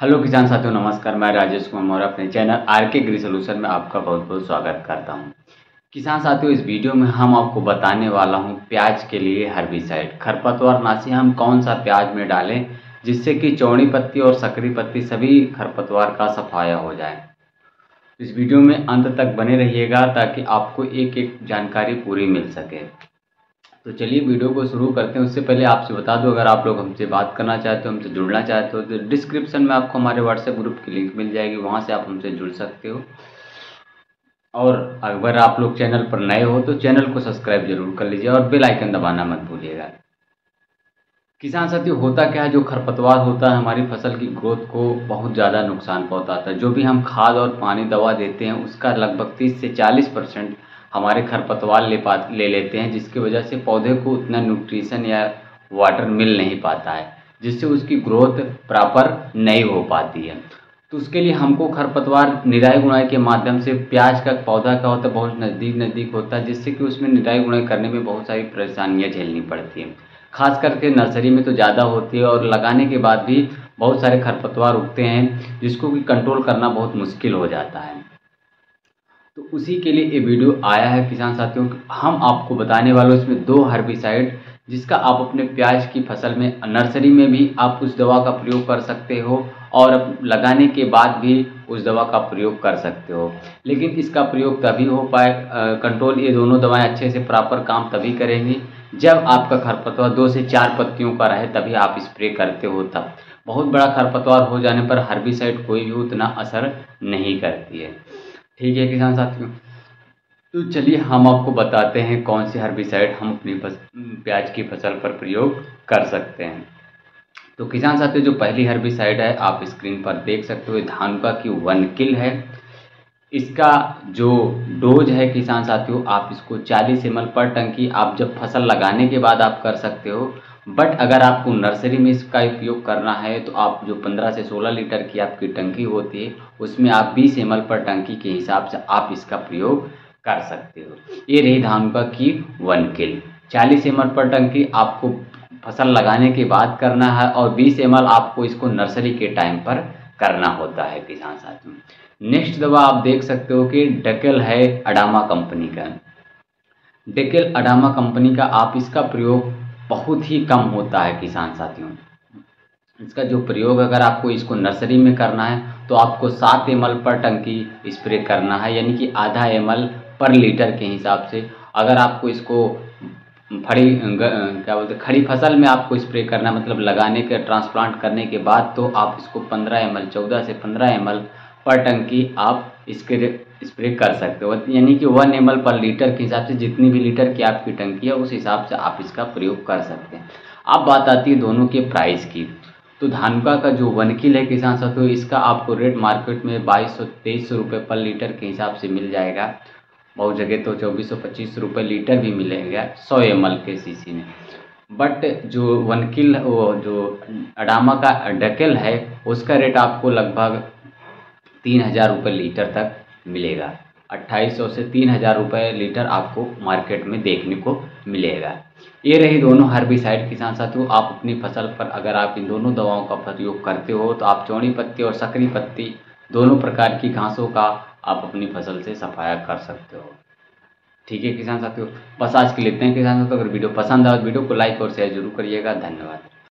Hello किसान साथियों, नमस्कार। मैं राजेश कुमार मौर्य अपने चैनल आर के ग्री सोल्यूशन में आपका बहुत बहुत स्वागत करता हूँ। किसान साथियों, इस वीडियो में हम आपको बताने वाला हूँ प्याज के लिए हर्बिसाइड खरपतवार नाशी हम कौन सा प्याज में डालें जिससे कि चौड़ी पत्ती और सकरी पत्ती सभी खरपतवार का सफाया हो जाए। इस वीडियो में अंत तक बने रहिएगा ताकि आपको एक एक जानकारी पूरी मिल सके। तो चलिए वीडियो को शुरू करते हैं। उससे पहले आपसे बता दूँ, अगर आप लोग हमसे बात करना चाहते हो, हमसे जुड़ना चाहते हो तो डिस्क्रिप्शन में आपको हमारे व्हाट्सएप ग्रुप की लिंक मिल जाएगी। वहाँ से आप हमसे जुड़ सकते हो। और अगर आप लोग चैनल पर नए हो तो चैनल को सब्सक्राइब ज़रूर कर लीजिए और बेल आइकन दबाना मत भूलिएगा। किसान साथी होता क्या है? जो खरपतवार होता है, हमारी फ़सल की ग्रोथ को बहुत ज़्यादा नुकसान पहुंचाता है। जो भी हम खाद और पानी दवा देते हैं, उसका लगभग तीस से चालीस परसेंट हमारे खरपतवार ले पा, ले लेते हैं, जिसकी वजह से पौधे को उतना न्यूट्रिशन या वाटर मिल नहीं पाता है, जिससे उसकी ग्रोथ प्रॉपर नहीं हो पाती है। तो उसके लिए हमको खरपतवार निराई गुणाई के माध्यम से प्याज का पौधा का होता बहुत नज़दीक नज़दीक होता है, जिससे कि उसमें निराई गुणाई करने में बहुत सारी परेशानियाँ झेलनी पड़ती हैं। खास करके नर्सरी में तो ज़्यादा होती है और लगाने के बाद भी बहुत सारे खरपतवार उगते हैं, जिसको कि कंट्रोल करना बहुत मुश्किल हो जाता है। तो उसी के लिए ये वीडियो आया है किसान साथियों हम आपको बताने वाले इसमें दो हर्बिसाइड जिसका आप अपने प्याज की फ़सल में नर्सरी में भी आप उस दवा का प्रयोग कर सकते हो और लगाने के बाद भी उस दवा का प्रयोग कर सकते हो। लेकिन इसका प्रयोग तभी हो पाए कंट्रोल ये दोनों दवाएँ अच्छे से प्रॉपर काम तभी करेंगी। जब आपका खरपतवार दो से चार पत्तियों का रहे, तभी आप स्प्रे करते हो तब। बहुत बड़ा खरपतवार हो जाने पर हर्बिसाइड कोई भी उतना असर नहीं करती है। ठीक है किसान साथियों? तो चलिए हम आपको बताते हैं कौन सी हर्बिसाइड हम अपनी प्याज की फ़सल पर प्रयोग कर सकते हैं। तो किसान साथियों, जो पहली हर्बिसाइड है, आप स्क्रीन पर देख सकते हो धानुका की वन किल है। इसका जो डोज है किसान साथियों, आप इसको 40 एम पर टंकी, आप जब फ़सल लगाने के बाद आप कर सकते हो बट अगर आपको नर्सरी में इसका उपयोग करना है तो आप जो 15 से 16 लीटर की आपकी टंकी होती है, उसमें आप 20 एम पर टंकी के हिसाब से आप इसका प्रयोग कर सकते हो। ये रही धानुका की वन किल 40 एम पर टंकी आपको फ़सल लगाने के बाद करना है, और 20 एम आपको इसको नर्सरी के टाइम पर करना होता है, किसान साथियों। नेक्स्ट दवा आप देख सकते हो कि डकेल है अडामा कंपनी का। डेकेल अडामा कंपनी का आप इसका प्रयोग बहुत ही कम होता है किसान साथियों। इसका जो प्रयोग अगर आपको इसको नर्सरी में करना है तो आपको सात एम पर टंकी स्प्रे करना है, यानी कि आधा एमएल पर लीटर के हिसाब से। अगर आपको इसको फड़ी क्या बोलते खड़ी फ़सल में आपको स्प्रे करना मतलब लगाने के, ट्रांसप्लांट करने के बाद तो आप इसको पंद्रह एम चौदह से पंद्रह एम पर टंकी आप इसके स्प्रे कर सकते हो। यानी कि वन एम पर लीटर के हिसाब से जितनी भी लीटर की आपकी टंकी है, उस हिसाब से आप इसका प्रयोग कर सकते हैं। अब बात आती है दोनों के प्राइस की। तो धानुका का जो वन किल है, किसान साथियों, इसका आपको रेट मार्केट में बाईस सौ तेईस सौ रुपये पर लीटर के हिसाब से मिल जाएगा। बहुत जगह तो चौबीस सौ पच्चीस रुपये लीटर भी मिलेगा, सौ एम के सी में। बट जो वन किल वो जो अडामा का डकेल है, उसका रेट आपको लगभग तीन हज़ार रुपये लीटर तक मिलेगा। अट्ठाईस सौ से तीन हज़ार रुपये लीटर आपको मार्केट में देखने को मिलेगा। ये रही दोनों हर्बिसाइड किसान साथियों, आप अपनी फ़सल पर अगर आप इन दोनों दवाओं का प्रयोग करते हो तो आप चौड़ी पत्ती और सकरी पत्ती, दोनों प्रकार की घासों का आप अपनी फ़सल से सफाया कर सकते हो। ठीक है किसान साथियों? बस आज के लेते हैं किसान साथियों। अगर वीडियो पसंद आए तो वीडियो को लाइक और शेयर ज़रूर करिएगा। धन्यवाद।